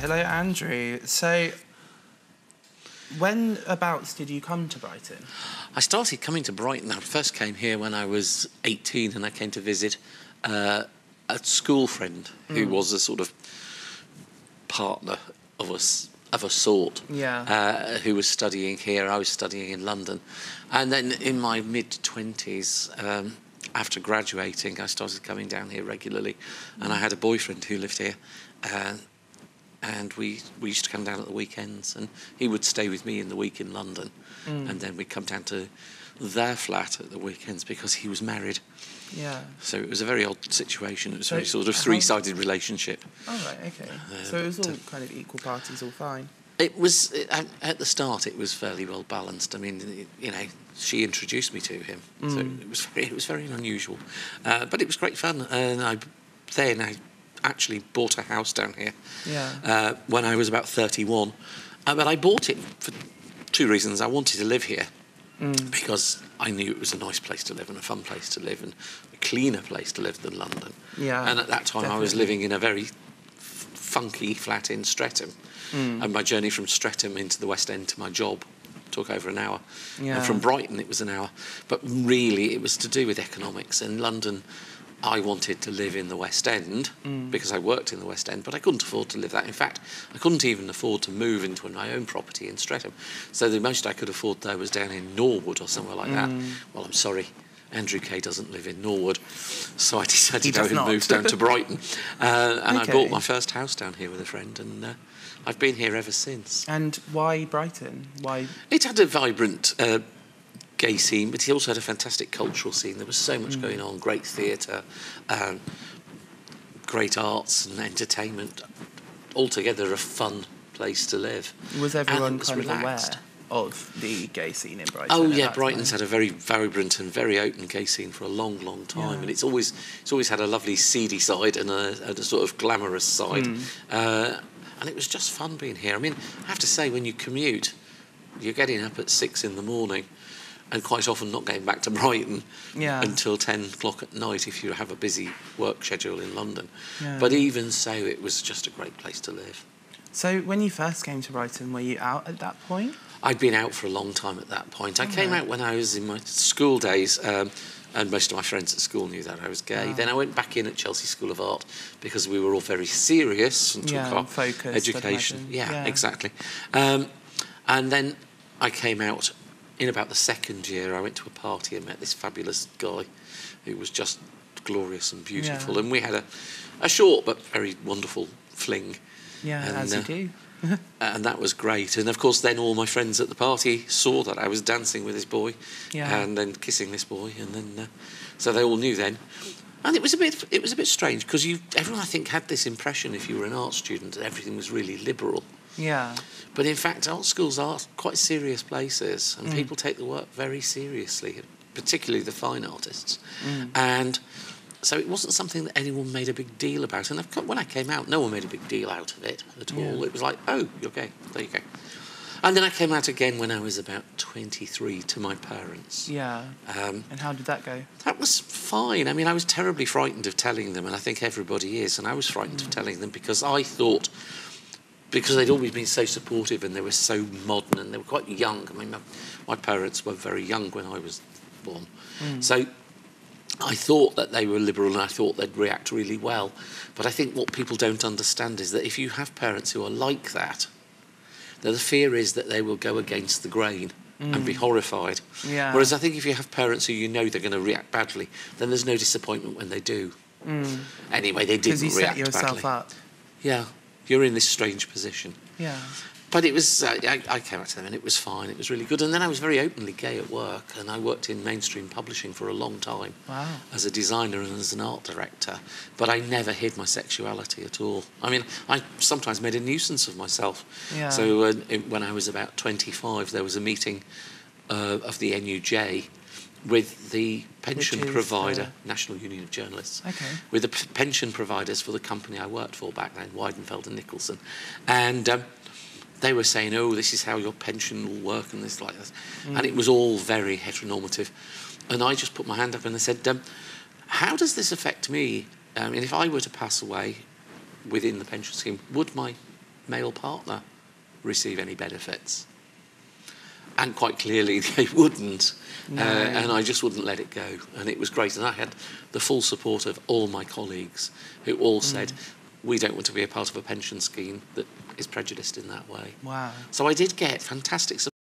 hello, Andrew. So, when abouts did you come to Brighton? I started coming to Brighton. I first came here when I was 18 and I came to visit uh, a school friend who Mm. was a sort of partner of us of a sort Yeah. uh, who was studying here. I was studying in London. And then in my mid 20s, um, after graduating, I started coming down here regularly. And I had a boyfriend who lived here. Uh, and we, we used to come down at the weekends. And he would stay with me in the week in London. Mm. And then we'd come down to their flat at the weekends because he was married. Yeah. So it was a very odd situation. It was a So very sort of three sided relationship. All right. Okay. Uh, so it was all uh, kind of equal parties, all fine. It was at at the start. It was fairly well balanced. I mean, you know, she introduced me to him, so Mm. it was very, it was very unusual, uh, but it was great fun. And I then I actually bought a house down here Yeah. uh, when I was about thirty-one, uh, but I bought it for two reasons. I wanted to live here Mm. because I knew it was a nice place to live and a fun place to live and a cleaner place to live than London. Yeah. And at that time, I was living in a very f- funky flat in Streatham. Mm. And my journey from Streatham into the West End to my job took over an hour. Yeah. And from Brighton, it was an hour. But really, it was to do with economics. In London, I wanted to live in the West End Mm. because I worked in the West End, but I couldn't afford to live that. In fact, I couldn't even afford to move into my own property in Streatham. So the most I could afford there was down in Norwood or somewhere like that. Mm. Well, I'm sorry. Andrew Kay doesn't live in Norwood, so I decided He I does would move down to Brighton, uh, and I bought my first house down here with a friend, and uh, I've been here ever since. And why Brighton? Why? It had a vibrant uh, gay scene, but he also had a fantastic cultural scene. There was so much Mm. going on great theatre, um, great arts and entertainment. Altogether, a fun place to live. Was everyone was kind relaxed. of aware of the gay scene in Brighton? Oh yeah, Brighton's time? had a very vibrant and very open gay scene for a long, long time, Yeah. and it's always it's always had a lovely seedy side and a, and a sort of glamorous side, Mm. uh, and it was just fun being here. I mean, I have to say, when you commute, you're getting up at six in the morning, and quite often not getting back to Brighton Yeah. until ten o'clock at night if you have a busy work schedule in London. Yeah. But even so, it was just a great place to live. So when you first came to Brighton, were you out at that point? I'd been out for a long time at that point. I came Alright. out when I was in my school days, um, and most of my friends at school knew that I was gay. Wow. Then I went back in at Chelsea School of Art because we were all very serious and took Yeah, our focused, education. Yeah, Yeah. exactly. Um, and then I came out in about the second year. I went to a party and met this fabulous guy who was just glorious and beautiful. Yeah. And we had a, a short but very wonderful fling Yeah, And, as uh, you do. and that was great. And of course, then all my friends at the party saw that I was dancing with this boy, Yeah. and then kissing this boy, and then uh, so they all knew then. And it was a bit, it was a bit strange because you, everyone I think had this impression if you were an art student that everything was really liberal. Yeah. But in fact, art schools are quite serious places, and Mm. people take the work very seriously, particularly the fine artists. Mm. And so it wasn't something that anyone made a big deal about. And when I came out, no one made a big deal out of it at Yeah. all. It was like, oh, you're gay. There you go. And then I came out again when I was about 23 to my parents. Yeah. Um, And how did that go? that was fine. I mean, I was terribly frightened of telling them, and I think everybody is. And I was frightened of telling them because I thought, because they'd always been so supportive and they were so modern and they were quite young. I mean, my, my parents were very young when I was born. Mm. So I thought that they were liberal and I thought they'd react really well. But I think what people don't understand is that if you have parents who are like that, the fear is that they will go against the grain and be Mm. horrified. Yeah. Whereas I think if you have parents who you know they're going to react badly, then there's no disappointment when they do. Mm. Anyway, they didn't you react set yourself badly. up. Yeah, you're in this strange position. Yeah. But it was, uh, I, I came out to them and it was fine, it was really good. And then I was very openly gay at work and I worked in mainstream publishing for a long time Wow. as a designer and as an art director. But I never hid my sexuality at all. I mean, I sometimes made a nuisance of myself. Yeah. So uh, it- when I was about 25, there was a meeting uh, of the NUJ with the pension is, provider, uh, National Union of Journalists Okay. with the p- pension providers for the company I worked for back then, Weidenfeld and Nicolson. And um, they were saying, oh, this is how your pension will work and this like this. And it was all very heteronormative. And I just put my hand up and I said, um, how does this affect me? I mean, if I were to pass away within the pension scheme, would my male partner receive any benefits? And quite clearly they wouldn't. No. Uh, and I just wouldn't let it go. And it was great. And I had the full support of all my colleagues who all said, we don't want to be a part of a pension scheme that is prejudiced in that way. Wow. So I did get fantastic support.